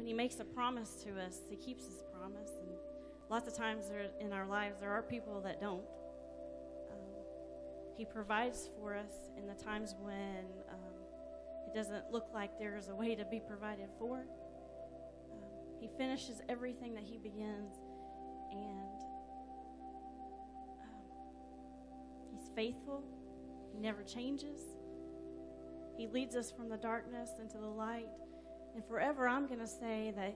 when He makes a promise to us, He keeps His promise. And lots of times there, in our lives, there are people that don't. Um, he provides for us in the times when um, it doesn't look like there's a way to be provided for. Um, he finishes everything that He begins, and um, He's faithful. He never changes. He leads us from the darkness into the light. And forever, I'm going to say that,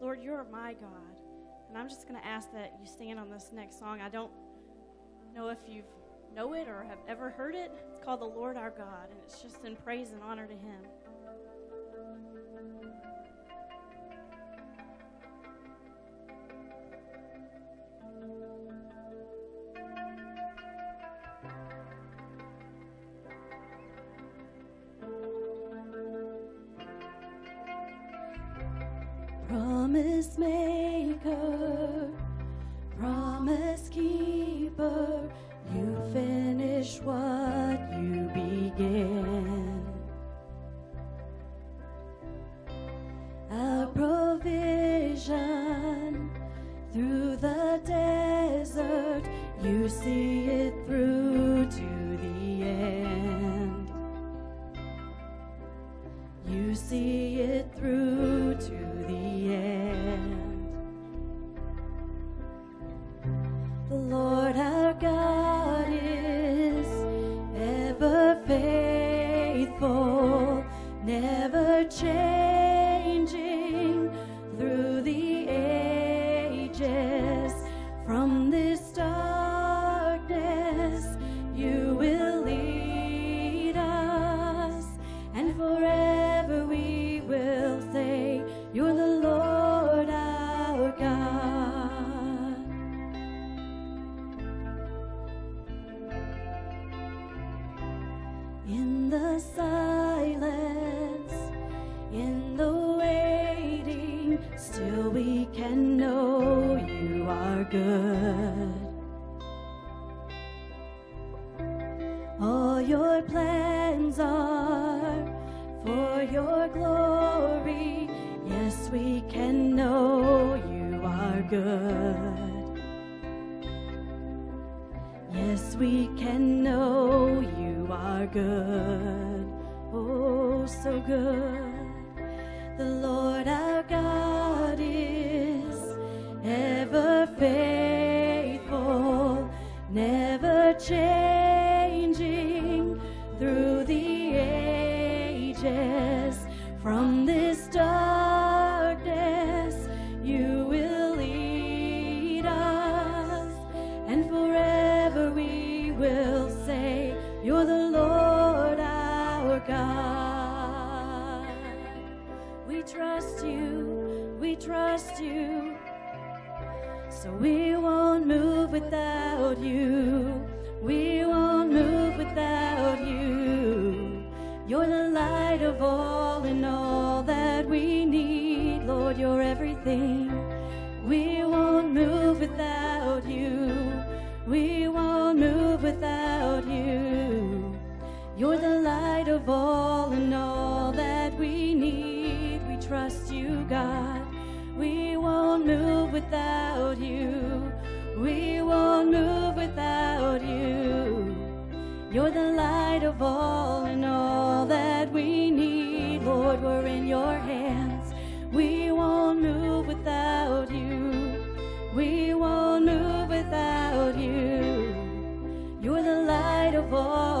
Lord, you're my God. And I'm just going to ask that you stand on this next song. I don't know if you know it or have ever heard it. It's called The Lord Our God, and it's just in praise and honor to Him. Promise maker, promise keeper, you finish what you began. Our provision through the desert, you see it through to the end. You see it through to the end. Changing through the ages. From this darkness, you will lead us, and forever we will say, You're the Lord our God. In the silence, in the waiting, still we can know you are good. All your plans are for your glory. Yes, we can know you are good. Yes, we can know you are good. Oh, so good. The So we won't move without you. We won't move without you. You're the light of all and all that we need. Lord, you're everything. We won't move without you. We won't move without you. You're the light of all and all that we need. We trust you, God. We won't move without. We won't move without you. You're the light of all and all that we need. Lord, we're in your hands. We won't move without you. We won't move without you. You're the light of all